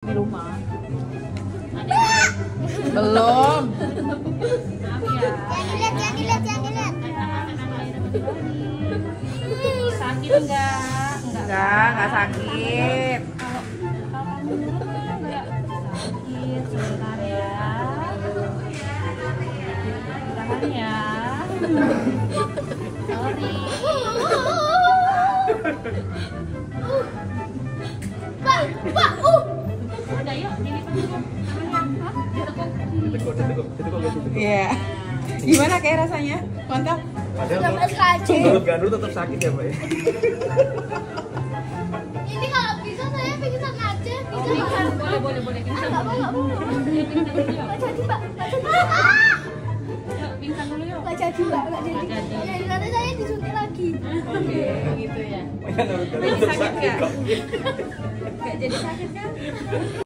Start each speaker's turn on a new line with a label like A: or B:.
A: di rumah.
B: Belum.
A: Ya.
C: Jangan dilihat, jangan dilihat, jangan dilihat.
A: Sakit enggak?
B: Enggak, enggak sakit.
A: Kalau kalau Ditekuk.
D: Ditekuk, ditekuk, ditekuk gitu.
B: Iya. Gimana kayak rasanya? Mantap.
D: Padahal menurut Gandul tetap sakit ya, Pak ya.
C: Ini kalau bisa saya pingsan aja, bisa
A: Pingsan, boleh, boleh, boleh. Pingsan.
C: nggak mau, nggak mau.
A: Yuk, Pingsan dulu yuk.
C: Nggak jadi, Pak. Nggak jadi.
A: Yuk, pingsan dulu yuk.
C: Nggak jadi, Pak. Nggak jadi. Ya, nanti saya disuntik lagi.
A: Oke, gitu ya.
D: Menurut tetap
B: sakit
D: kok.
B: Enggak jadi sakit kan?